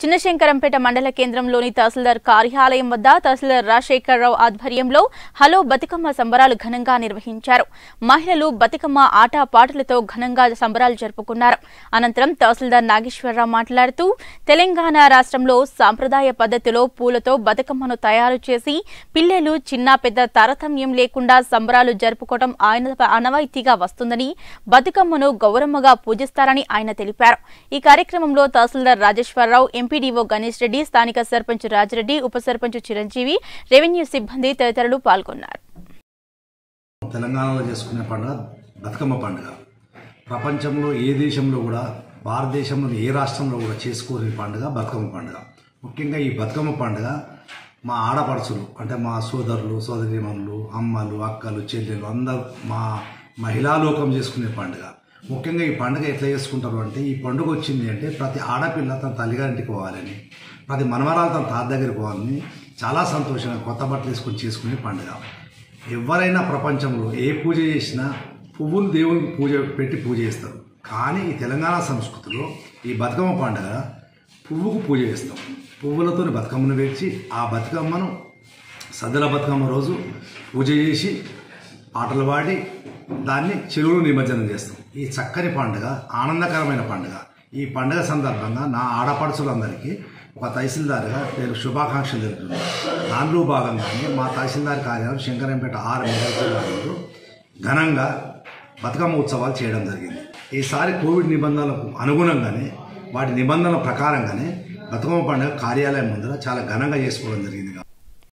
చిన్నశంకరంపేట మండల కేంద్రంలోని తహసీల్దార్ కార్యాలయం వద్ద తహసీల్దార్ రాజశేఖరరావు ఆధ్వర్యంలో హలో బతుకమ్మ సంబరాలు ఘనంగా నిర్వహించారు. మహిళలు బతుకమ్మ ఆట పాటలతో ఘనంగా సంబరాలు జరుపుకున్నారు. అనంతరం తహసీల్దార్ నాగేశ్వరరావు మాట్లాడుతూ తెలంగాణ రాష్ట్రంలో సాంప్రదాయ పద్ధతిలో పూలతో బతుకమ్మను తయారు చేసి పిల్లలు చిన్న పెద్ద తారతమ్యం లేకుండా సంబరాలు జరుపుకోవడం ఆయన అనవాయితీగా వస్తుందని బతుకమ్మను గౌరమ్మగా పూజిస్తారని ఆయన తెలిపారు. ఈ కార్యక్రమంలో తహసీల్దార్ రాజేశ్వరరావు ఎంపీడీఓ గణేష్ రెడ్డి స్థానిక సర్పంచ్ రాజరెడ్డి ఉప సర్పంచ్ చిరంజీవి రెవెన్యూ సిబ్బంది తదితరులు పాల్గొన్నారు. తెలంగాణలో చేసుకునే పండుగ బతుకమ్మ పండుగ. ప్రపంచంలో ఏ దేశంలో కూడా భారతదేశంలో ఏ రాష్ట్రంలో కూడా చేసుకోని పండుగ బతుకమ్మ పండుగ. ముఖ్యంగా ఈ బతుకమ్మ పండుగ మా ఆడపడుచులు అంటే మా సోదరులు సోదరిమణులు అమ్మలు అక్కలు చెల్లెలు అందరూ మా మహిళా లోకం చేసుకునే పండుగ. ముఖ్యంగా ఈ పండుగ ఎట్లా చేసుకుంటారు అంటే ఈ పండుగ వచ్చింది అంటే ప్రతి ఆడపిల్ల తన తల్లిగారింటికి పోవాలని ప్రతి మనవరాలు తన తాత దగ్గరికి పోవాలని చాలా సంతోషంగా కొత్త బట్టలు వేసుకొని చేసుకునే పండుగ. ఎవరైనా ప్రపంచంలో ఏ పూజ చేసినా పువ్వులు దేవునికి పూజ పెట్టి పూజ చేస్తారు. కానీ ఈ తెలంగాణ సంస్కృతిలో ఈ బతుకమ్మ పండుగ పువ్వుకు పూజ చేస్తాం. పువ్వులతో బతుకమ్మను పేర్చి ఆ బతుకమ్మను సద్దుల బతుకమ్మ రోజు పూజ చేసి పాటలు పాడి దాన్ని చెరువులు నిమజ్జనం చేస్తాం. ఈ చక్కని పండుగ ఆనందకరమైన పండుగ. ఈ పండుగ సందర్భంగా నా ఆడపడుచులందరికీ ఒక తహసీల్దార్గా నేను శుభాకాంక్షలు తెలుపుతున్నాను. దానిలో భాగంగానే మా తహసీల్దార్ కార్యాలయం శంకరంపేట ఆరు మెగాలు ఘనంగా బతుకమ్మ ఉత్సవాలు చేయడం జరిగింది. ఈసారి కోవిడ్ నిబంధనలకు అనుగుణంగానే వాటి నిబంధనల ప్రకారంగానే బతుకమ్మ పండుగ కార్యాలయం ముందర చాలా ఘనంగా చేసుకోవడం జరిగింది.